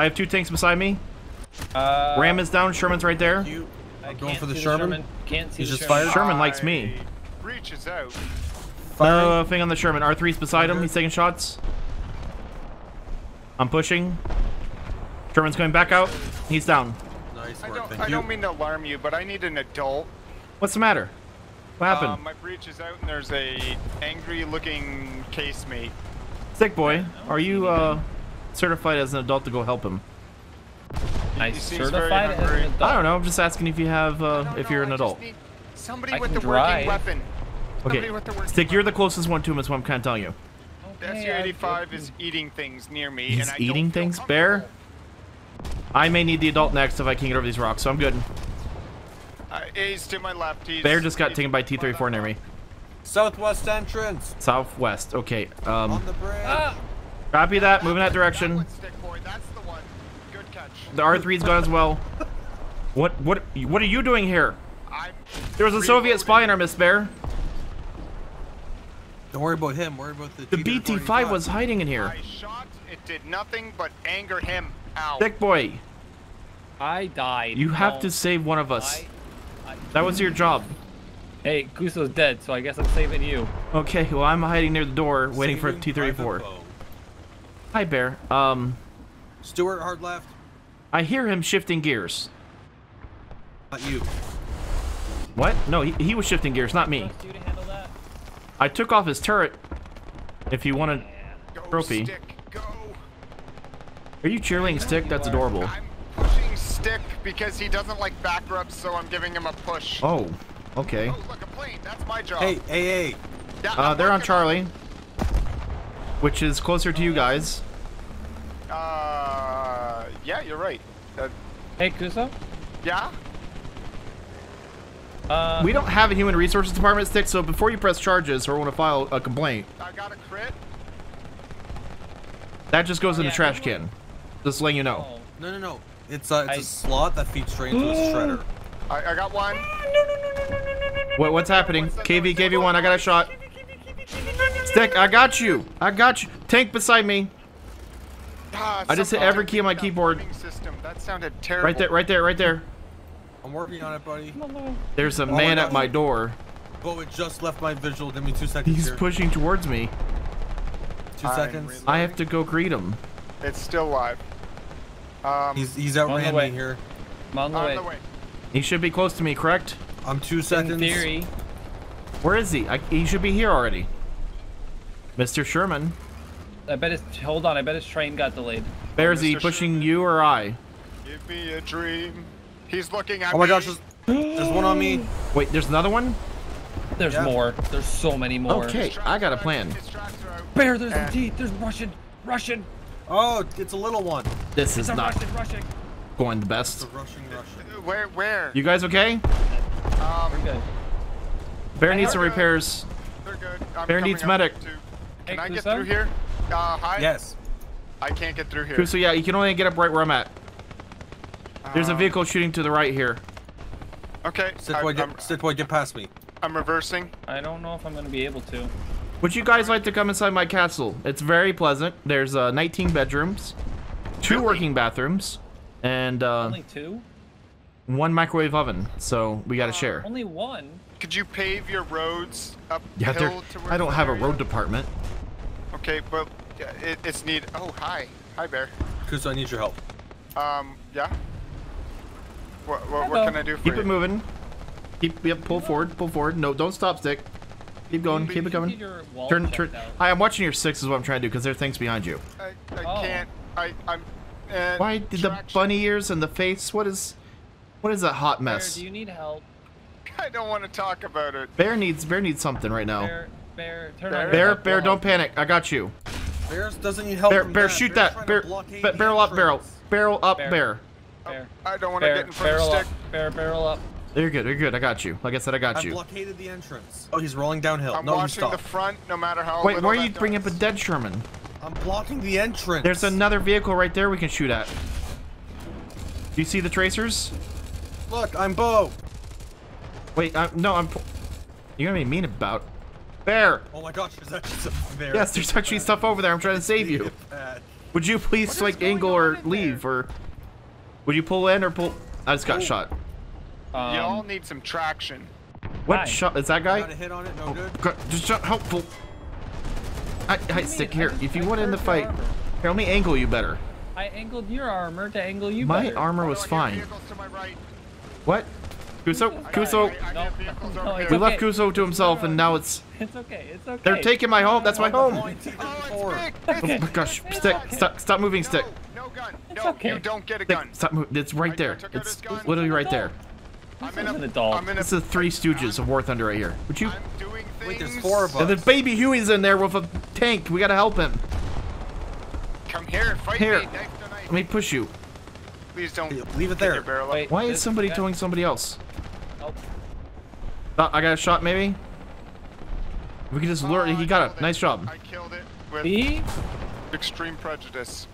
I have two tanks beside me. Uh, Ram is down. Sherman's right there. You. I I'm going can't for the see Sherman. Can't see He's the just Sherman. fired? Sherman likes me. Breech is out. Firing. No thing on the Sherman. R3's beside him. He's taking shots. I'm pushing. Sherman's going back out. He's down. nice I work. don't, Thank I you. don't mean to alarm you, but I need an adult. What's the matter? What happened? Um, my breech is out, and there's a angry-looking casemate. Sick boy, are you uh, certified as an adult to go help him? I He seems very certified as an adult. I don't know. I'm just asking if you have, uh, if you're an adult. Somebody I with can the drive. working weapon. Okay. With the working Stick, you're the closest one to him, is what I'm kind of telling you. The Okay, I- SU-85 is eating things near me, He's and I eating things, Bear? I may need the adult next if I can get over these rocks, so I'm good. Uh, he's to my left. He's, Bear just got taken by T-34 near me. Southwest entrance. Southwest. Okay. On Um, the bridge. Ah! Copy that. Move in That direction. one, stick boy. That's the one. Good catch. The R3's gone as well. What? What? What are you doing here? There was a Soviet spy in our Miss Bear. Don't worry about him. Worry about the. The BT-5 was hiding in here. I shot. It did nothing but anger him. Ow. Sick boy, I died. you have Don't- to oh. save one of us. I, I, That was your job. hey, Kuso's dead, so I guess I'm saving you. Okay, well I'm hiding near the door, waiting for T-34. Hi, Bear. Um, Stuart, hard left. I hear him shifting gears. Not you. What? No, he, he was shifting gears, not me. Trust you to handle that. I took off his turret. If you want to... Go, Trophy. Stick. Go. Are you cheerleading Stick? That's adorable. I'm pushing stick because he doesn't like back rubs, so I'm giving him a push. Oh, okay. Oh, look, a plane. That's my job. Hey, AA. Yeah, Uh, they're on working Charlie. Which is closer to you guys. Uh, yeah, you're right. Uh, Hey, Kuso. yeah. Uh, We don't have a human resources department, Stick, so before you press charges or want to file a complaint, I got a crit. that just goes in Yeah, the trash can. Just letting you know. oh. No, no, no. It's a, it's I- a slot that feeds straight into a shredder. I, I got one. What, what's happening? KV, KV1, I got a shot. Stick, I got you. I got you. Tank beside me. Ah, I just hit every key on my keyboard. System. That sounded terrible. Right there, right there, right there. I'm working on it, buddy. There's a my man at my door. Oh, it just left my visual. Give me two seconds He's here. pushing towards me. Two I'm seconds. really- I have to go greet him. It's still live. Um, He's he's On the outran me here. I'm on the on way. the way. He should be close to me, correct? I'm two seconds. In seconds. theory. Where is he? I, he should be here already. Mr. Sherman. I bet his. Hold on. I bet his train got delayed. Bear, is he pushing Sherman. you or I? Give me a dream. He's looking at Oh my me. gosh, there's, there's one on me. Wait, there's another one? There's Yeah. more. There's so many more. Okay, I got a plan. His tracks are out. Bear, there's Uh, indeed. There's Russian. Russian. Oh, it's a little one. This It's is not Russian. Russian. going the It's a best. Russian Russian. Where? Where? You guys okay? um, We're good. Bear needs heard- some repairs. they're good. I'm Bear needs medic. to- Hey, Can I get through here? Uh, hi. Yes. I can't get through here. So yeah, you can only get up right where I'm at. There's a Um, vehicle shooting to the right here. Okay. Sit I, boy, get, sit boy, get past me. I'm reversing. I don't know if I'm gonna be able to. Would you guys like to come inside my castle? It's very pleasant. There's uh, 19 bedrooms, two Really? working bathrooms, and uh, Only two? one microwave oven. So we got to share. Only one? Could you pave your roads up Yeah, there. hill towards I don't that have a road department. Okay, but uh, it, it's need. Oh, hi, hi, Bear. Kuso, I need your help. Um, yeah. What, what, what can I do for Keep you? Keep it moving. Keep yep. Pull forward. Pull forward. No, don't stop. Stick. Keep going. Keep it coming. Need your wall Turn. Turn. out. Hi, I'm watching your six. Is what I'm trying to do because there are things behind you. I, I Oh. can't. I, I'm. Uh, Why did the bunny ears and the face? What is? What is that hot Bear, mess? do you need help? I don't want to talk about it. Bear needs. Bear needs something right now. Bear, bear, turn Bear? on your Bear, bear, don't panic. I got you. Bears doesn't need help. Bear, bear, that. shoot Bear's that. Bear, ba- barrel up, barrel, barrel up, Bear. bear. Bear, I don't want to get in front of barrel the up. stick. Bear, barrel up. You're good. You're good. I got you. Like I said, I got I've you. blockaded the entrance. Oh, he's rolling downhill. I'm no, he watching the front, no matter how. Wait, why are you bringing up a dead Sherman? I'm blocking the entrance. There's another vehicle right there we can shoot at. Do you see the tracers? Look, I'm Bo. Wait, uh, no, I'm. You're gonna be mean about. Bear. Oh my gosh, there's actually some there. Yes, there's actually stuff over there. I'm trying to save you. Would you please like angle or leave there? or would you pull in or pull? I just got Oh. shot. Um, you all need some traction. What Hi. shot? Is that guy? Got a hit on it, no good. Go- Just shot helpful. I, I stick mean? here. I If you I want in the fight, armor. here, let me angle you better. I angled your armor to angle you My better. armor was Oh, I hear fine. to my right. What? Kuso? I Kuso? I- I No, got vehicles no, over it's We okay. left Kuso to himself and now it's... It's okay. It's okay. They're taking my home. That's my home. Point Oh, it's oh, oh my gosh. Stick. okay. Stop, stop moving, stick. No, no gun. No, okay. you don't get a Stick. gun. Stop moving. It's right I- I there. It's literally right there. I'm in is an a, adult. I'm in a, This is the Three Stooges of War Thunder right here. Would you... Doing things. Wait, there's four of us. And then Baby Huey's in there with a tank. We gotta help him. Come here, fight Here. me, knife to knife. Let me push you. Please don't. Leave it there. Your barrel up. Wait. Why is somebody towing somebody else? Oh, I got a shot, maybe? We can just lure... Oh, He I got killed it. Nice job. I killed it with see? extreme prejudice.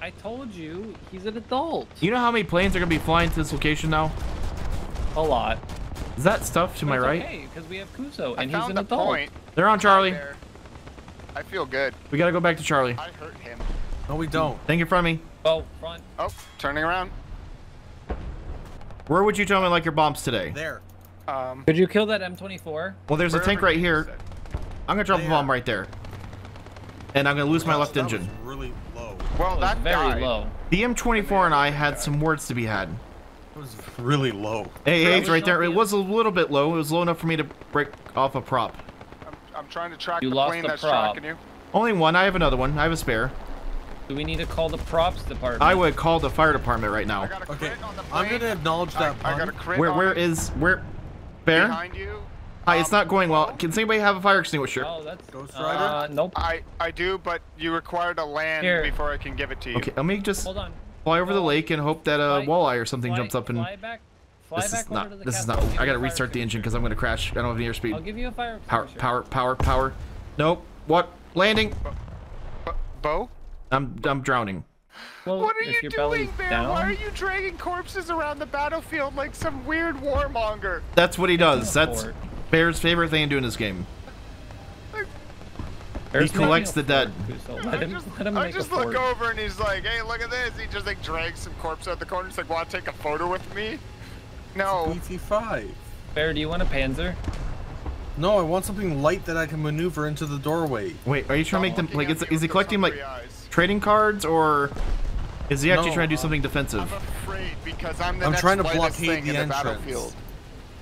I told you he's an adult. You know how many planes are gonna be flying to this location now? A lot. Is that stuff to my right? Okay, because we have Kuso I and he's found an the adult. point. They're on Charlie. There. I feel good. We gotta go back to Charlie. I hurt him. No, we don't. Think in front of me. Oh, front. Oh, turning around. Where would you tell me like your bombs today? There. Um, Could you kill that M24? Well, there's a tank right here. said. I'm gonna drop a bomb right there. And I'm gonna lose my left that was engine. really low. Well, It was that very died. low. The M24 and I had some words to be had. It was really low. Hey, Really? it's right there. It was a little bit low. It was low enough for me to break off a prop. I'm, I'm trying to track You the lost plane the that's prop. tracking you. Only one. I have another one. I have a spare. Do we need to call the props department? I would call the fire department right I now. got a Okay, on the I'm gonna acknowledge that I, I got a pun. crit Where on where where? Bear? behind you. Hi, it's Um, not going well. Can anybody have a fire extinguisher? Oh, that's Ghost Uh, Rider? nope. I I do, but you require to land Here. before I can give it to you. Okay, let me just Hold on. fly over the lake and hope that a Fly- walleye or something fly, jumps up and. fly back. Fly This back is over not. to the This is not. I'll give I you gotta restart the engine because I'm gonna crash. I don't have the airspeed. I'll give you a fire Power, extinguisher. power, power, power. Nope. What? Landing. B- Bo? I'm I'm drowning. Well, What are if you your doing, Bear? down, Why are you dragging corpses around the battlefield like some weird warmonger? That's what he does. That's Fort. Bear's favorite thing to do in this game. There's He collects the dead. fort, Kuso. I Let him, just, let him I just a look fort. over and he's like, hey, look at this. He just like drags some corpse out the corner. He's like, want to take a photo with me? No. BT5. Bear, do you want a Panzer? No, I want something light that I can maneuver into the doorway. Wait, are you trying to make oh, them like? Is, is he collecting like eyes. Trading cards or is he actually No, trying to do something defensive? I'm afraid because I'm the I'm next trying to lightest blockade thing the in the battlefield.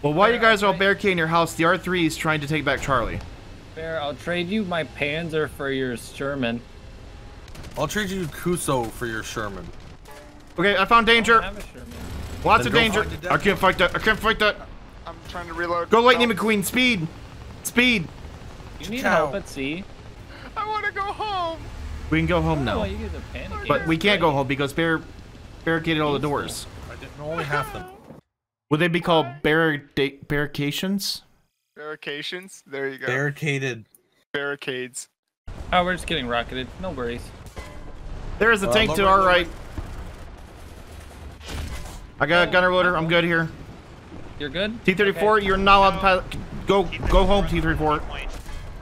Well, while you guys are all barricading your house, the R3 is trying to take back Charlie. Bear, I'll trade you my Panzer for your Sherman. I'll trade you Kuso for your Sherman. Okay, I found I danger. have a Lots Then of danger. I can't fight that. I can't fight that. I'm trying to reload. Go Lightning No. McQueen. Speed. Speed. You need Chow. help at sea. I want to go home. We can go home now. you guys are panicking. But we can't go home because Bear barricaded all the doors. I didn't only half them. Would they be called barricade barrications? Barricades. There you go. Barricaded. Barricades. Oh, we're just getting rocketed. No worries. There is a Uh, tank to our lower. right. I got a gunner loader. I'm good here. You're good? T-34, Okay. you're not allowed to pilot. Go, go home, T-34.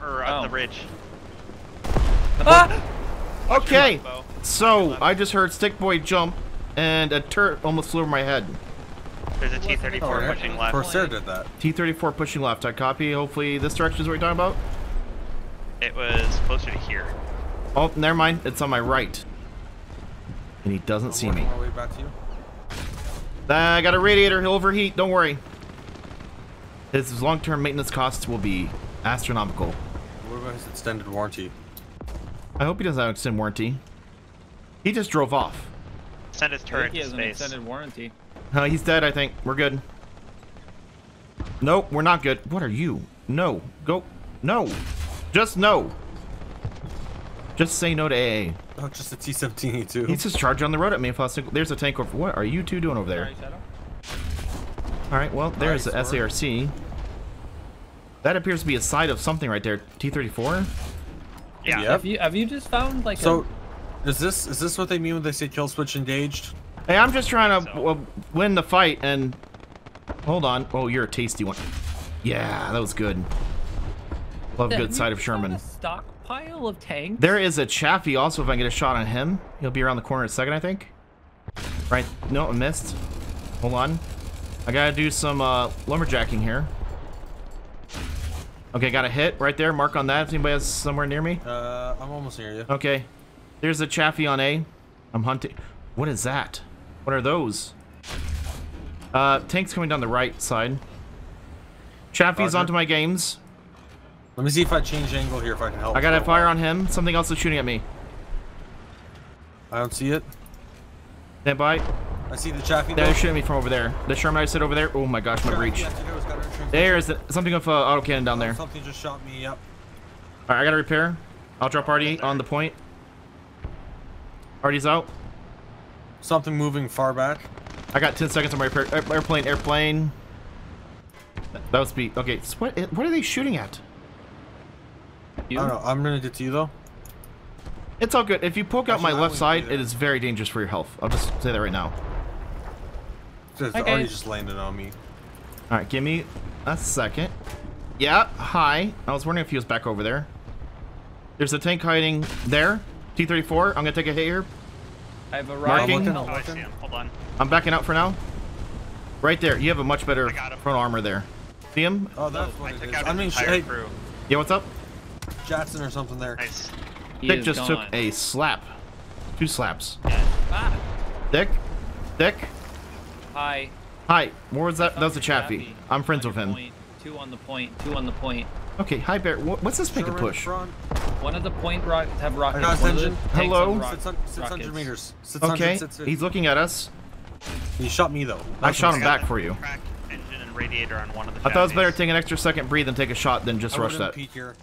Or on Oh. the ridge. Ah! Okay, so I just heard Stick Boy jump, and a turret almost flew over my head. There's a Wasn't it T-34 Alright. pushing left. Corsair did that. T-34 pushing left. I copy. Hopefully this direction is what you're talking about. It was closer to here. Oh, never mind. It's on my right. And he doesn't see me. working my back to you. I got a radiator. He'll overheat. Don't worry. His long-term maintenance costs will be astronomical. What about his extended warranty? I hope he doesn't have an extended warranty. He just drove off. Send his I turret think he to has an extended warranty. Uh, he's dead, I think. We're good. Nope, we're not good. What are you? No. Go. No. Just no. Just say no to AA. Oh, just a T-17E2. He's just charging on the road at me. If I was to- there's a tank over. What are you two doing over there? All right. Well, there's the Nice. SARC. That appears to be a side of something right there. T34. Yeah. Yep. Have you have you just found like So, is this is this what they mean when they say kill switch engaged? Hey, I'm just trying to So- win the fight and. Hold on. Oh, you're a tasty one. Yeah, that was good. Love a good side of Sherman. A stockpile pile of tanks? There is a Chaffee also if I get a shot on him. He'll be around the corner in a second, I think. Right. No, I missed. Hold on. I gotta do some uh, lumberjacking here. Okay, got a hit right there. Mark on that if anybody has somewhere near me. Uh, I'm almost near you. Okay. There's a Chaffee on A. I'm hunting. What is that? What are those? Uh, tanks coming down the right side. Chaffee's Roger. onto my games. Let me see if I change angle here if I can help. I got a fire on him. Something else is shooting at me. I don't see it. Stand by. I see the Chaffee. They're shooting me from over there. The Sherman I sit over there. Oh my gosh, my breech. There's the- something with uh, autocannon down there. Something just shot me. Yep. Alright, I gotta repair. I'll drop Artie on the point. Artie's out. Something moving far back. I got 10 seconds on my repair. Airplane, airplane. That was speed. Okay, so what, what are they shooting at? You? I don't know. I'm gonna get to you though. It's all good. If you poke out my left side, it is very dangerous for your health. I'll just say that right now. It's Hi, already just landed on me. Alright, give me a second. Yeah, hi. I was wondering if he was back over there. There's a tank hiding there. T-34. I'm gonna take a hit here. I have a Marking. rocket. Oh, I see him. Hold on. I'm backing out for now. Right there. You have a much better I got him. front armor there. See him? Oh, that's I what it took is. out I mean, hey, crew. Yeah, what's up? Jackson or something there. Nice. Dick is just took a slap. Two slaps. Ah, Dick? Dick? hi. Hi. What was that? That was a Chaffee. Chaffee. I'm friends with him. Two on the point. Two on the point. Okay, hi Bear. Wh- What's this make a push? One of the point rockets have rockets. got his One of the engine. Hello? have rock- 600, 600 meters. 600, Okay, 650. he's looking at us. He shot me though. I shot him back for you. Engine and radiator on one of the I thought it was better to take an extra second breathe and take a shot than just I rush wouldn't that. peek here.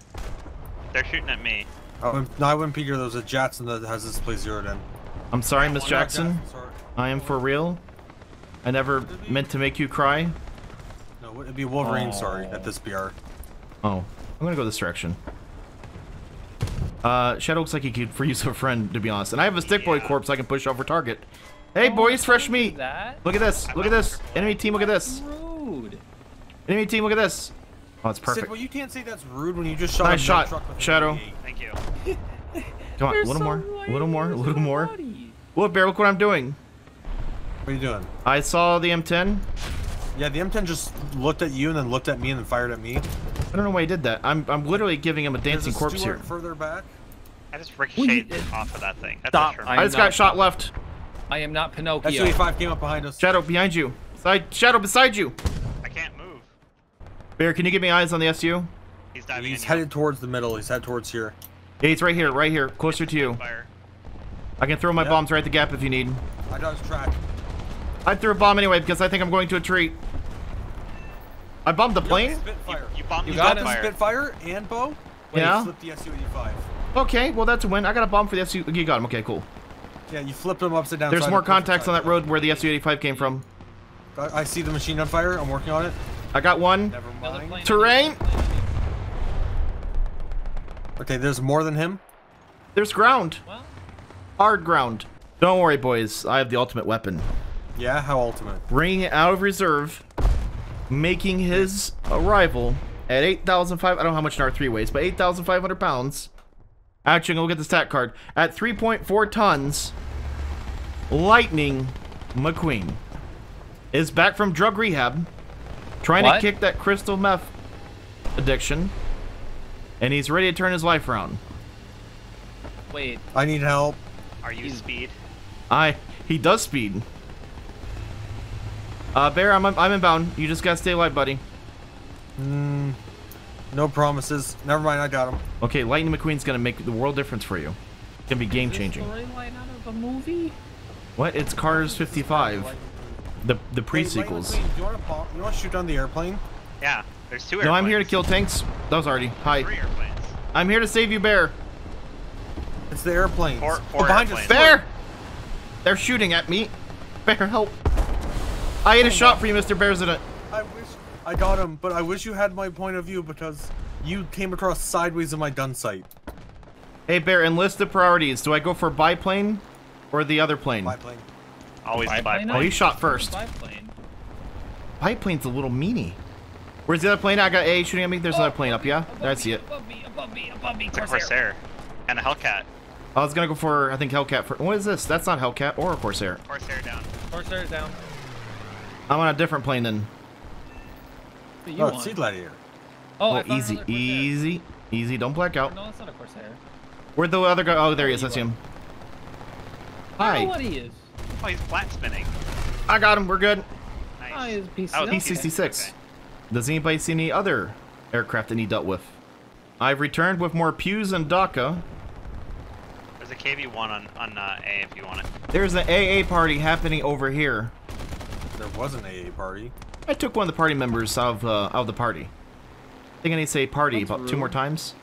They're shooting at me. Oh, no, I wouldn't peek here. There was a Jackson that has this place zeroed in. I'm sorry, Miss Not Jackson. sorry. I am for real. I never meant to make you cry. No, it'd be Wolverine. Oh. Sorry, at this BR. Oh, I'm gonna go this direction. Uh, Shadow looks like he could for use a friend, to be honest. And I have a stick boy Yeah. corpse I can push over target. Hey, Oh, boys, fresh meat. That? Look at this. Look at this. Enemy team, look at this. Rude. Enemy team, look at this. Oh, it's Sid, perfect. well, you can't say that's rude when you just shot Nice a shot, truck with Shadow. Thank you. Come on, a little so more, a little more, a lame. little more. Buddy. Look, Bear, look what I'm doing. What are you doing? I saw the M10. Yeah, the M10 just looked at you and then looked at me and then fired at me. I don't know why he did that. I'm, I'm literally giving him a There's dancing a corpse here. further back. I just ricocheted Well, you- off of that thing. That's Stop. I I am just got not- shot left. I am not Pinocchio. SU-85 came up behind us. Shadow, behind you. Side, Shadow, beside you. I can't move. Bear, can you give me eyes on the SU? He's diving He's in. headed towards the middle. He's headed towards here. Yeah, he's right here, right here, closer to you. Fire. I can throw my Yeah. bombs right at the gap if you need. I got his track. I threw a bomb anyway because I think I'm going to a tree. I bombed the plane? Spitfire. You bombed You the got got him. the. Spitfire and bow. Wait, Yeah. You flipped the SU-85. Okay, well that's a win. I got a bomb for the SU. You got him. Okay, cool. Yeah, you flipped him upside down. There's more had a perfect contacts on that road where the SU-85 came from. I, I see the machine on fire. I'm working on it. I got one. Never mind. Terrain. Okay, there's more than him. There's ground. Well, Hard ground. Don't worry, boys. I have the ultimate weapon. Yeah, how ultimate? Bringing it out of reserve, making his arrival at 8,005. I don't know how much an R3 weighs, but 8,500 pounds. Actually, I'm gonna look at the stat card. At 3.4 tons, Lightning McQueen is back from drug rehab, trying What? to kick that crystal meth addiction, and he's ready to turn his life around. wait. I need help. Are you speed? I he does speed. Uh, Bear, I'm I'm inbound. You just gotta stay alive, buddy. Mm, no promises. Never mind, I got him. Okay, Lightning McQueen's gonna make the world difference for you. It's gonna be game changing. Storyline out of a movie? What? It's Cars 55. The the pre sequels. Lightning McQueen, Do you want to bomb? You want to shoot down the airplane? Yeah. There's two No. I'm here to kill tanks. That was already. Hi. Three airplanes. I'm here to save you, Bear. It's the airplanes. Four- oh, four behind airplanes. us. Bear! They're shooting at me. Bear, help. I ate a shot for you, Mr. Bearsident. I wish I got him, but I wish you had my point of view because you came across sideways in my gun sight. Hey, Bear, enlist the priorities. Do I go for biplane or the other plane? Biplane. Always Biplane? biplane. Oh, he shot first. Biplane. Biplane's a little meanie. Where's the other plane? I got A shooting at me. There's another plane up, yeah? I see it. Above me, above me, above me. It's a Corsair. Corsair. And a Hellcat. I was gonna go for, I think, Hellcat. For, what is this? That's not Hellcat or a Corsair. Corsair down. Corsair's down. I'm on a different plane than. What you Oh, want? Sea Gladiator. Oh, Oh, easy, easy, easy. Don't black out. No, that's not a Corsair. Where'd the other guy? Oh, there he is. you I see are. him. I know Hi. what he is. Oh, he's flat spinning. I got him. We're good. Nice. Oh, he's a piece That of was okay. P-66. Okay. Does anybody see any other aircraft that he dealt with? I've returned with more pews and DACA. There's a KV-1 on, on uh, A if you want it. There's an AA party happening over here. There was an AA party. I took one of the party members out of, uh, out of the party. I think I need to say party That's about two more times.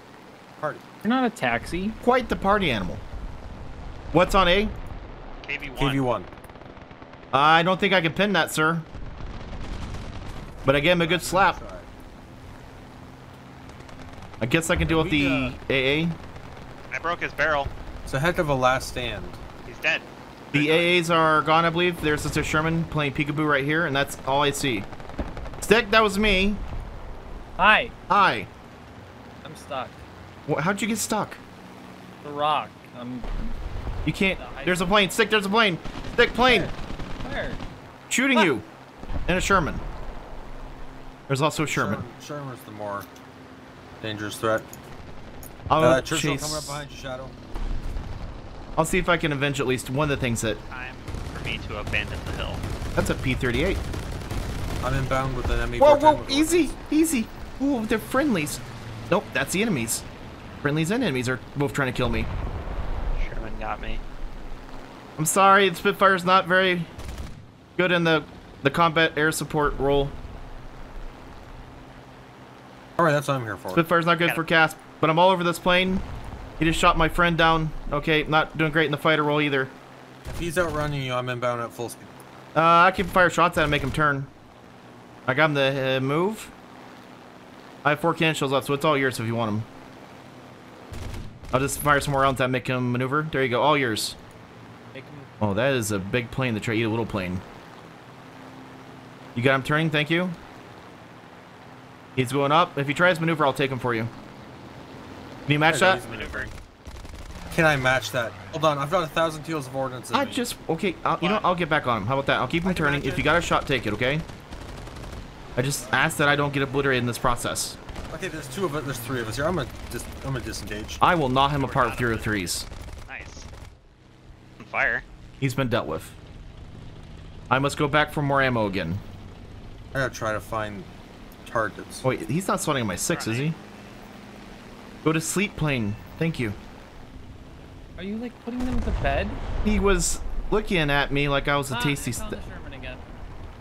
Party. You're not a taxi. Quite the party animal. What's on A? KV-1. KV1. I don't think I can pin that, sir. But I gave him a good slap. I guess I can deal with We, the AA. I broke his barrel. It's a heck of a last stand. He's dead. The AAs are gone, I believe. There's Sister Sherman playing peekaboo right here, and that's all I see. Stick, that was me. Hi, Hi. I'm stuck. Wh- How'd you get stuck? The rock. I'm. You can't. There's a plane. Stick, there's a plane. Stick, plane. Where? Shooting you. And a Sherman. There's also a Sherman. Sherman- Sherman's the more dangerous threat. I'll Uh, Churchill chase. coming up behind you, Shadow. I'll see if I can avenge at least one of the things that. Time for me to abandon the hill. That's a P-38. I'm inbound with an enemy. ME. Whoa, whoa, easy, easy. Ooh, they're friendlies. Nope, that's the enemies. Friendlies and enemies are both trying to kill me. Sherman got me. I'm sorry, the Spitfire's not very good in the the combat air support role. Alright, that's what I'm here for. Spitfire's not good for it. cast, but I'm all over this plane. He just shot my friend down. Okay, not doing great in the fighter role either. If he's outrunning you, I'm inbound at full speed. Uh, I can fire shots at him, make him turn. I got him to uh, move. I have four cannon shells left, so it's all yours if you want them. I'll just fire some more rounds that make him maneuver. There you go, all yours. Oh, that is a big plane to try to eat a little plane. You got him turning, thank you. He's going up. If he tries maneuver, I'll take him for you. Can you match that? Can I match that? Hold on, I've got a thousand teals of ordnance I me. just okay. I'll, you know, I'll get back on him. How about that? I'll keep him I turning. If you got a shot, take it. Okay. I just ask that I don't get obliterated in this process. Okay, there's two of us. There's three of us here. I'm gonna dis I'm gonna disengage. I will gnaw him We're apart not with on 303s. Nice. On fire. He's been dealt with. I must go back for more ammo again. I gotta try to find targets. Wait, he's not swatting at my six, is he? Go to sleep plane. Thank you. Are you like putting them to bed? He was looking at me like I was a Ah, tasty. I St- the Sherman again.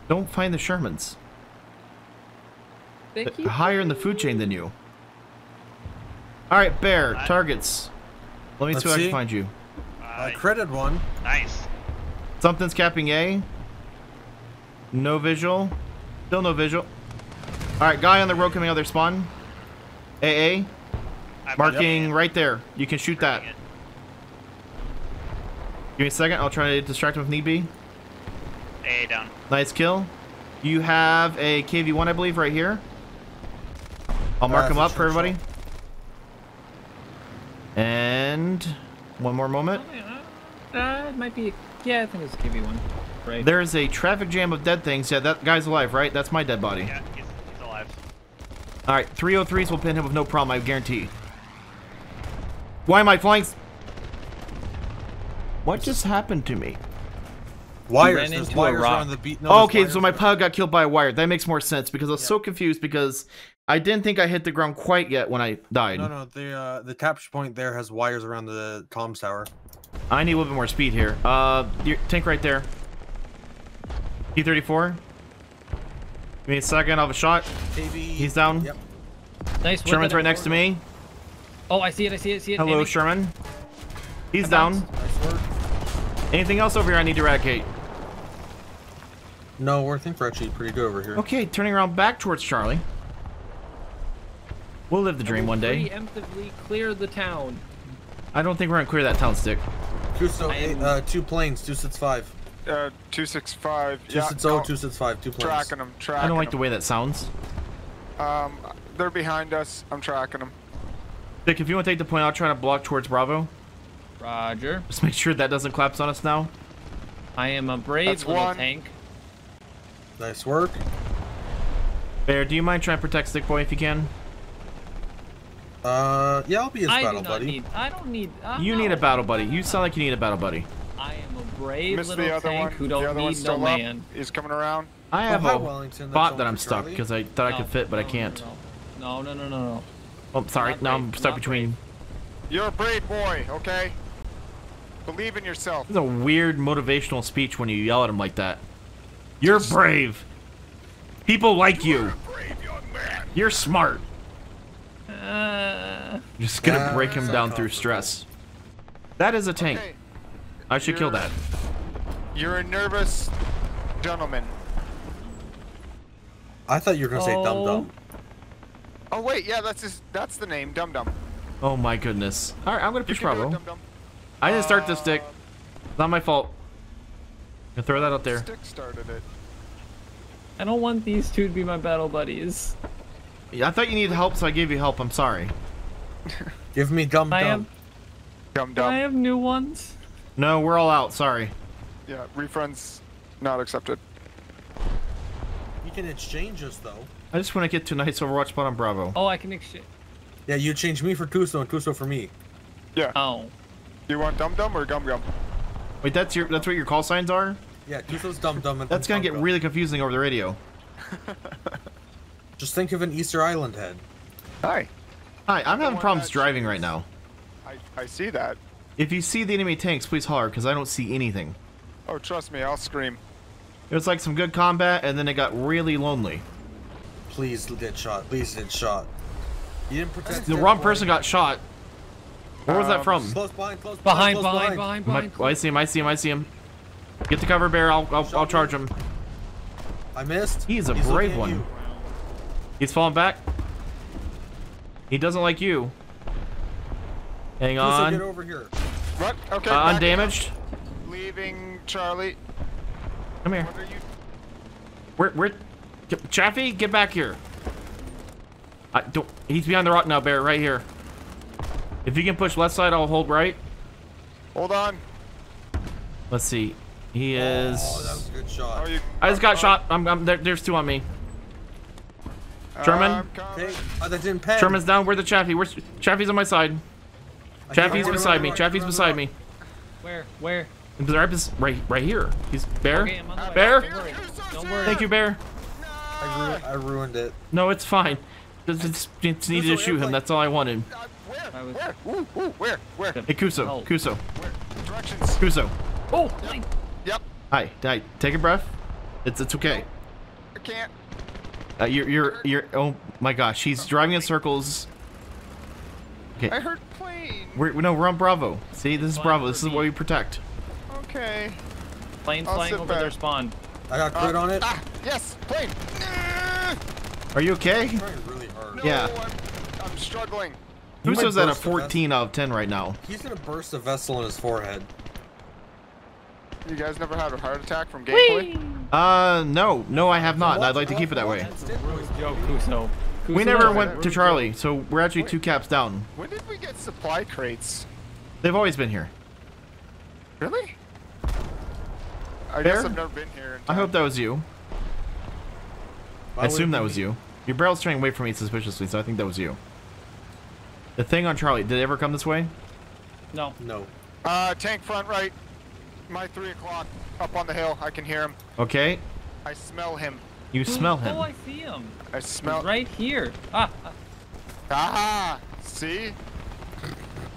don't find the Shermans. They They're keep higher in the food chain than you. All right, bear What? targets. Let me Let's see if I can find you. I Uh, critted one. nice. Something's capping A. No visual. Still no visual. All right, guy on the road coming out of their spawn. AA. I'm Marking right there. You can shoot that. it. Give me a second. I'll try to distract him if need be. A down. Nice kill. You have a KV-1, I believe, right here. I'll mark Uh, him it's up for everybody. shot. And one more moment. Uh, it might be. Yeah, I think it's KV1. Right. There is a traffic jam of dead things. Yeah, that guy's alive, right? That's my dead body. Yeah, he's, he's alive. All right, 303s will pin him with no problem, I guarantee. Why am I flying? What just happened to me? Wires. ran There's into a wires rock. around the beat. No, Oh, okay, wires so my around- pug got killed by a wire. That makes more sense because I was so confused because I didn't think I hit the ground quite yet when I died. No, no, the uh, the capture point there has wires around the comms tower. I need a little bit more speed here. Uh, your tank right there. T-34. Give me a second, I'll have a shot. KB. He's down. Yep. nice. Sherman's right next to me. Oh, I see it. I see it. I see it. Hello, aiming. Sherman. He's I down. Nice work. Anything else over here I need to eradicate? No, we're think we're actually pretty good over here. Okay, turning around back towards Charlie. We'll live the dream one day. Preemptively clear the town. I don't think we're gonna clear that town stick. Kuso, I am- uh, two planes, two sits five. Uh, 265. Two yeah, sits oh, go- two sits five, two planes. tracking them, tracking I don't like the way that sounds. Um, they're behind us. I'm tracking them. Dick, if you want to take the point, I'll try to block towards Bravo. Roger. Just make sure that doesn't collapse on us now. I am a brave That's little one. tank. Nice work. Bear, do you mind trying to protect Stick Boy if you can? Uh, yeah, I'll be his I do battle not buddy. need. I don't need. I'm You not need a battle buddy. You sound like you need a battle buddy. I am a brave Missed little the other tank one. who don't other need no still up. man. He's coming around. I have hi, a Wellington, that's bot that I'm for stuck because I thought I could fit, but I can't. No, no, no, no, no. No. Oh, sorry. Not Now brave, I'm stuck not between. You're a brave boy, okay? Believe in yourself. It's a weird motivational speech when you yell at him like that. You're brave. People like you. Brave young man. You're smart. Uh, just gonna Yeah, break him down through stress. That is a tank. Okay, I should kill You're- that. You're a nervous gentleman. I thought you were gonna say dum Oh. dum. Oh wait, yeah, that's his. That's the name, Dum Dum. Oh my goodness. All right, I'm gonna You push can do it, Bravo. Dum Dum. I didn't start this stick. It's not my fault. I'm gonna throw that out there. Stick started it. I don't want these two to be my battle buddies. Yeah, I thought you needed help, so I gave you help. I'm sorry. Give me dum I dum. am. Dum Do I have new ones? No, we're all out. Sorry. Yeah, refunds not accepted. You can exchange us though. I just want to get to a Overwatch spot on Bravo. Oh, I can exchange. Yeah, you change me for Tuso and Tuso for me. Yeah. Oh. You want Dum Dum or Gum Gum? Wait, that's your that's what your call signs are? Yeah, Tuso's dum dum and That's gonna get Dum Dum. really confusing over the radio. Just think of an Easter Island head. Hi. Hi, I'm having problems driving right now. I, I see that. If you see the enemy tanks, please holler, because I don't see anything. Oh, trust me, I'll scream. It was like some good combat, and then it got really lonely. Please get shot. Please get shot. You didn't protect The wrong Boy. person got shot. Where was that Um, from? Close behind, close Behind, close behind, behind, Am I, behind. oh, I see him, I see him, I see him. Get the cover, Bear. I'll, I'll, I'll charge him. I missed. He's a looking brave one. you. He's falling back. He doesn't like you. Hang Tuso, get over here. What? Okay. Uh, undamaged. Leaving Charlie. Come here. What are you? Where, where? Get- Chaffee, get back here. I don't. He's behind the rock now, Bear. Right here. If you can push left side, I'll hold right. Hold on. Let's see. He is. Oh, that was a good shot. You. I just got oh, shot. I'm. I'm there, there's two on me. Sherman? I'm. Okay. Oh, that didn't pen. Sherman's down. Where's the Chaffee? Where's Chaffee's on my side? Chaffee's beside me. Chaffee's beside me. Where? Where? Right, bes- right, right here. He's Bear. Okay, I'm on the way. Bear? Don't worry. Don't worry. Thank you, Bear. I, ru- I ruined it. No, it's fine. Just, just, just needed to shoot him. airplane. That's all I wanted. Uh, where? was- Where? Ooh, ooh, where? Where? Hey, Kuso. Oh. Kuso. Where? Directions. Kuso. Oh, my- Yep. Hi. Hi. Take a breath. It's it's okay. I can't. Uh, you're you're you're. Oh my gosh, he's driving in circles. Okay. I heard plane. We're no, we're on Bravo. See, this is Bravo. This is what we protect. Okay. Plane flying over back. their spawn. I got crit Uh, on it. Ah, yes, plane. Are you okay? I'm really hard. no, Yeah. I'm, I'm struggling. He might Kuso's at a burst the vest- 14 out of 10 right now. He's gonna burst a vessel in his forehead. You guys never had a heart attack from gameplay? Uh, no, no, I have not. I'd like to keep it that way. We never went to Charlie, so we're actually two caps down. When did we get supply crates? They've always been here. Really? I Fair? guess I've never been here. I hope that was you. Why I assume that was you. Your barrel's turning away from me suspiciously, so I think that was you. The thing on Charlie, did it ever come this way? No. No. Uh, tank front right. My three o'clock up on the hill. I can hear him. Okay, I smell him. you smell him. Oh, I see him. I smell. He's right here. Ah, ah. Ah, see?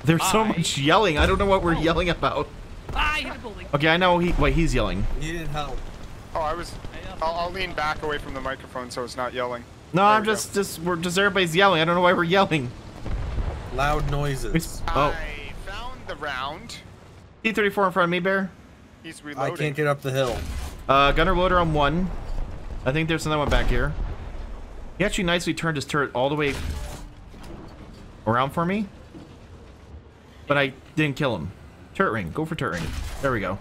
There's so I- much yelling. I don't know what we're Oh. yelling about. ah, I hit a building. Okay, I know he. Wait, he's yelling. He didn't help. Oh, I was. I know. I'll, I'll lean back away from the microphone so it's not yelling. No, There I'm we go. just, just, we're just everybody's yelling. I don't know why we're yelling. Loud noises. Oh, I found the round. T34 in front of me, Bear. He's reloading. I can't get up the hill. Uh, gunner loader on one. I think there's another one back here. He actually nicely turned his turret all the way around for me. But I didn't kill him. Turret ring. Go for turret ring. There we go.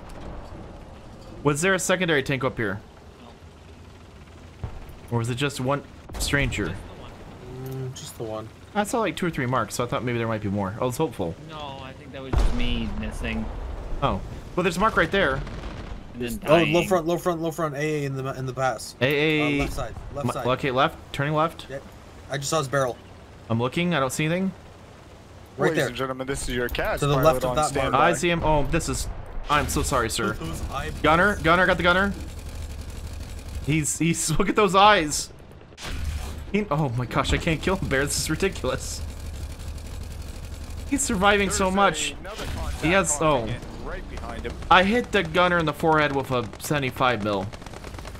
Was there a secondary tank up here? Or was it just one stranger? Just the one. just the one. I saw like two or three marks, so I thought maybe there might be more. I was hopeful. No, I think that was just me missing. Oh. Well, there's a mark right there. Oh, low front, low front, low front. AA in the in the pass. Uh, AA. left side, left side. Okay, left. Turning left. Yeah, I just saw his barrel. I'm looking. I don't see anything. Right Ladies there. and gentlemen, this is your cat. To the left of that mark. I see him. Oh, this is. I'm so sorry, sir. Gunner, gunner, got the gunner. He's he's look at those eyes. He, oh my gosh, I can't kill him, bear. This is ridiculous. He's surviving so much. He has- oh. Right behind him. I hit the gunner in the forehead with a 75 mil.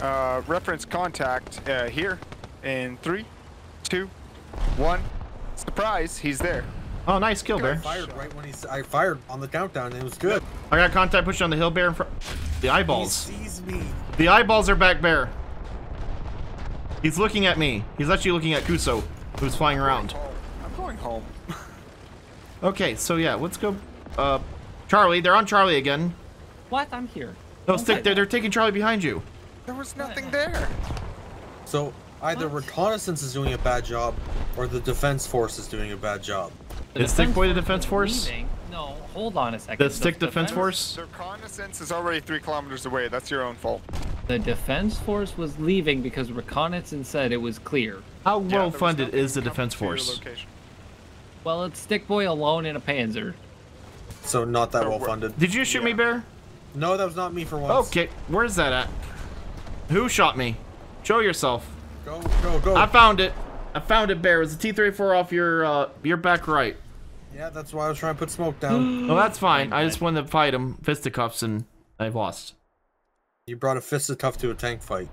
Uh, reference contact uh, here in three, two, one. Surprise, he's there. Oh, nice kill, I bear. fired right when he. s- I fired on the countdown. and It was good. I got contact push on the hill, bear in front. The He eyeballs. sees me. The eyeballs are back, there. He's looking at me. He's actually looking at Kuso, who's flying around. Home. I'm going home. Okay, so yeah, let's go. Uh, Charlie, they're on Charlie again. What? I'm here. No, Don't stick. They're, they're taking Charlie behind you. There was nothing there. So either What? reconnaissance is doing a bad job, or the defense force is doing a bad job. The Is Stick Boy the defense force? leaving. No, hold on a second. The Stick Defense Force? The reconnaissance is already three kilometers away. That's your own fault. The defense force was leaving because reconnaissance said it was clear. How Yeah, well funded is the defense force? Well, it's Stick Boy alone in a Panzer. So not that So well funded. Did you shoot me, Bear? No, that was not me for once. Okay, where's that at? Who shot me? Show yourself. Go, go, go. I found it. I found it, Bear. It was a T-34 off your uh, your back right. Yeah, that's why I was trying to put smoke down. No, that's fine. I just wanted to fight him, fisticuffs, and I lost. you brought a fisticuff to a tank fight.